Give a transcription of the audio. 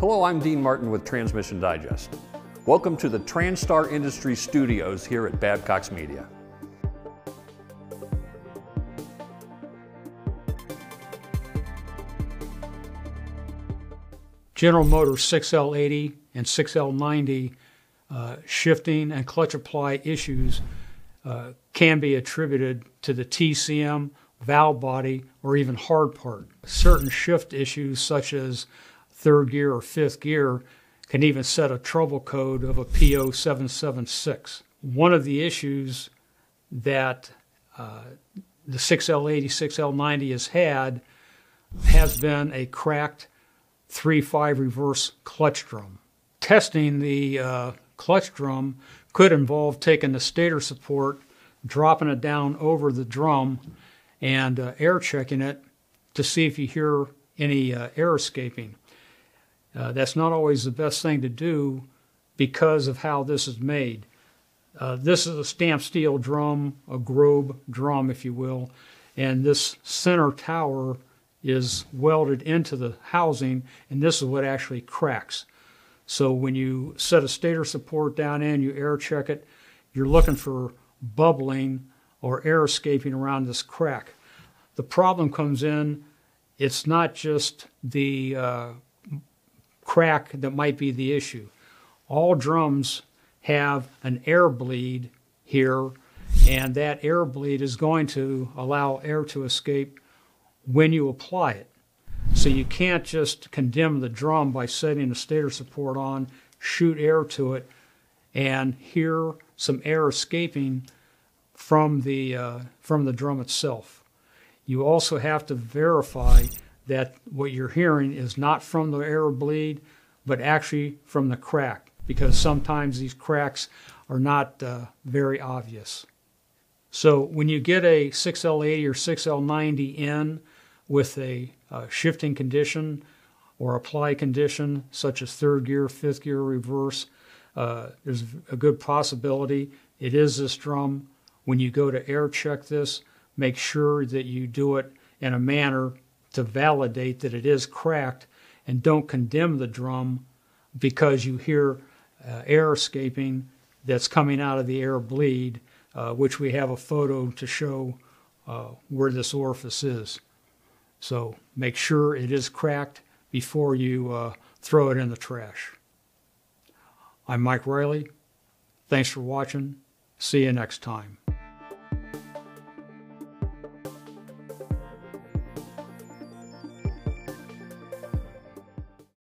Hello, I'm Dean Martin with Transmission Digest. Welcome to the Transtar Industry Studios here at Babcox Media. General Motors 6L80 and 6L90 uh, shifting and clutch apply issues uh, can be attributed to the TCM, valve body, or even hard part. Certain shift issues, such as third gear or fifth gear, can even set a trouble code of a P0776. One of the issues that uh, the 6L80, 6L90 has had has been a cracked 3-5 reverse clutch drum. Testing the uh, clutch drum could involve taking the stator support, dropping it down over the drum, and uh, air checking it to see if you hear any uh, air escaping. Uh, that's not always the best thing to do because of how this is made. Uh, this is a stamped steel drum, a Grob drum, if you will, and this center tower is welded into the housing, and this is what actually cracks. So when you set a stator support down in, you air check it, you're looking for bubbling or air escaping around this crack. The problem comes in, it's not just the uh, crack that might be the issue. All drums have an air bleed here, and that air bleed is going to allow air to escape when you apply it. So you can't just condemn the drum by setting a stator support on, shoot air to it, and hear some air escaping from the uh, from the drum itself. You also have to verify that what you're hearing is not from the air bleed, but actually from the crack, because sometimes these cracks are not uh, very obvious. So when you get a 6L80 or 6L90 in, with a uh, shifting condition or apply condition, such as third gear, fifth gear, reverse, uh, there's a good possibility it is this drum. When you go to air check this, make sure that you do it in a manner to validate that it is cracked and don't condemn the drum because you hear uh, air escaping that's coming out of the air bleed, uh, which we have a photo to show uh, where this orifice is. So make sure it is cracked before you uh, throw it in the trash. I'm Mike Riley. Thanks for watching. See you next time.